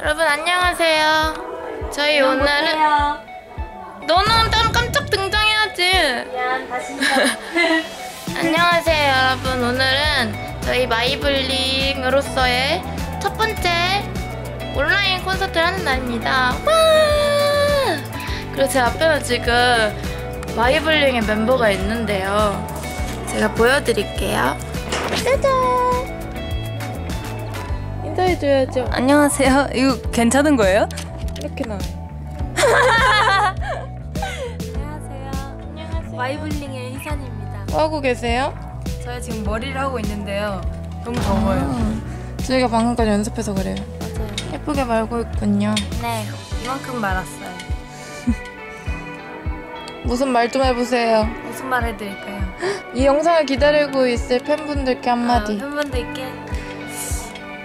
여러분 안녕하세요. 저희 오늘은 너는 딴 깜짝 등장해야지. 미안 다시 안녕하세요 여러분. 오늘은 저희 마이블링으로서의 첫 번째 온라인 콘서트를 하는 날입니다. 와! 그리고 제 앞에는 지금 마이블링의 멤버가 있는데요. 제가 보여드릴게요. 짜잔! 인사해줘야죠. 안녕하세요 이거 괜찮은 거예요? 이렇게 나와요. 안녕하세요 안녕하세요. 마이블링의 희산입니다 뭐 하고 계세요? 저희 지금 머리를 하고 있는데요 너무 더워요 저희가 방금까지 연습해서 그래요. 맞아요 예쁘게 말고 있군요. 네 이만큼 말았어요 무슨 말 좀 해보세요. 무슨 말 해드릴까요? 이 영상을 기다리고 있을 팬분들께 한마디. 아, 팬분들께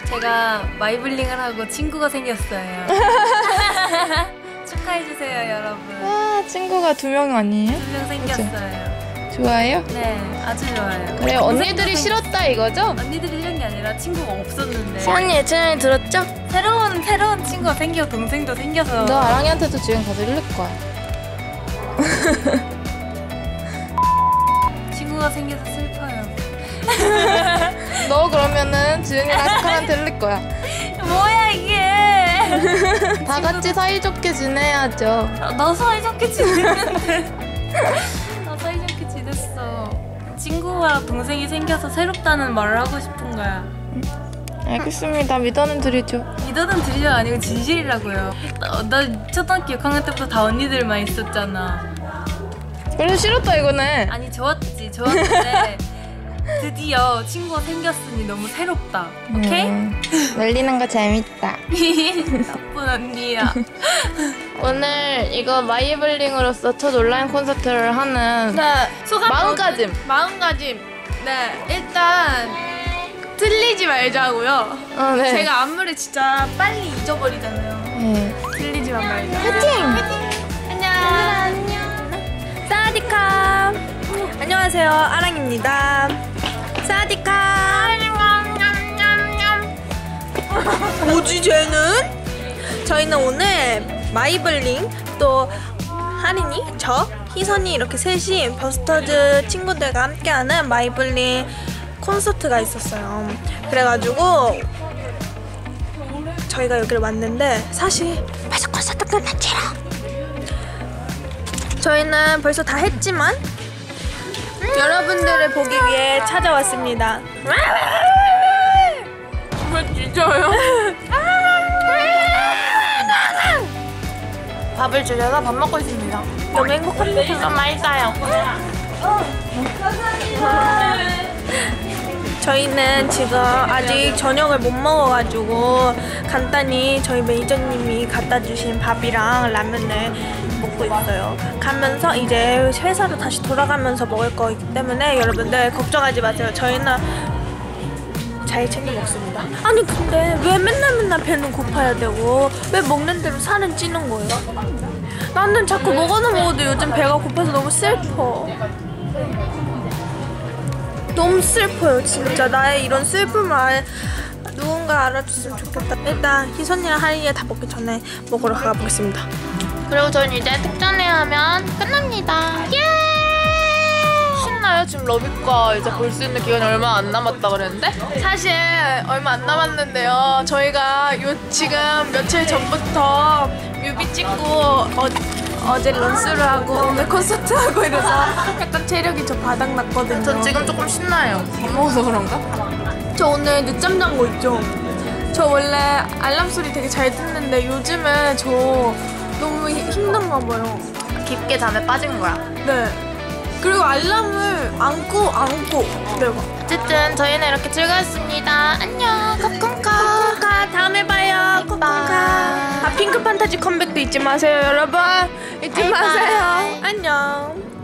제가 마이블링을 하고 친구가 생겼어요 축하해주세요 여러분 와, 친구가 두 명 아니에요? 한명 생겼어요 좋아요? 네 아주 좋아요 그래, 언니들이 싫었다 이거죠? 언니들이 싫은 게 아니라 친구가 없었는데 시언니 예전에 들었죠? 새로운 새로운 친구가 생겨 동생도 생겨서 너 아랑이한테도 지금 가서 일릴 거야. 친구가 생겨서 슬퍼요. 너 그러면은 지은이랑 스카한테 일릴 거야. 뭐야 이게? 다 같이 사이좋게 지내야죠. 나 사이좋게 지냈는데. 친구와 동생이 생겨서 새롭다는 말을 하고 싶은 거야. 알겠습니다. 믿어는 드리죠. 믿어는 드리죠 아니고 진실이라고요. 나, 나 초등학교 6학년 때부터 다 언니들만 있었잖아. 그래서 싫었다 이거네. 아니 좋았지 좋았는데 드디어 친구가 생겼으니 너무 새롭다. 오케이? 음, 놀리는 거 재밌다. 나쁜 언니야. 오늘 이거 마이블링으로서 첫 온라인 콘서트를 하는 네, 마음가짐. 뭐- 마음가짐. 네, 일단 틀리지 말자고요. 어, 네. 제가 안무를 진짜 빨리 잊어버리잖아요. 네. 틀리지만 말자. 파이팅! 안녕. สวัสดีครับ. 안녕하세요, 아랑입니다. สวัสดีครับ. 뭐지 쟤는? 저희는 오늘 마이블링 또 하린이, 저, 희선이 이렇게 셋이 버스터즈 친구들과 함께하는 마이블링 콘서트가 있었어요. 그래가지고 저희가 여기를 왔는데 사실 벌써 콘서트 끝났지요. 저희는 벌써 다 했지만 여러분들을 보기 위해 찾아왔습니다. 정말 진짜요? 밥을 주셔서 밥 먹고 있습니다. 너무 행복합니다. 좀 맛있어요. 저희는 지금 아직 저녁을 못 먹어가지고 간단히 저희 매니저님이 갖다 주신 밥이랑 라면을 먹고 있어요. 가면서 이제 회사로 다시 돌아가면서 먹을 거기 때문에 여러분들 걱정하지 마세요. 저희는 잘 챙겨 먹습니다. 아니 근데 왜 맨날 맨날 배는 고파야 되고 왜 먹는 대로 살은 찌는 거예요? 나는 자꾸 먹어도 먹어도 요즘 배가 고파서 너무 슬퍼. 너무 슬퍼요 진짜 나의 이런 슬픔을 알, 누군가 알아줬으면 좋겠다 일단 희선이랑 하린이가 다 먹기 전에 먹으러 가보겠습니다 그리고 저는 이제 특전회 하면 끝납니다. 예! 신나요? 지금 러비과 이제 볼 수 있는 기간이 얼마 안 남았다 그랬는데? 사실 얼마 안 남았는데요 저희가 요 지금 며칠 전부터 뮤비 찍고 어, 어제 런스를 하고 오늘 콘서트 하고 이래서 약간 체력이 저 바닥 났거든요 전 지금 조금 신나요. 밥 먹어서 그런가? 저 오늘 늦잠 잔 거 있죠? 저 원래 알람 소리 되게 잘 듣는데 요즘에 저 너무 히- 힘든가 봐요. 깊게 잠에 빠진 거야. 네. 그리고 알람을 안고 안고 내가. 어쨌든 저희는 이렇게 즐거웠습니다. 안녕. 컵콘카. 콩카 다음에 봐요. 콩카. 아 핑크 판타지 컴백도 잊지 마세요, 여러분. 잊지. 마세요. 안녕.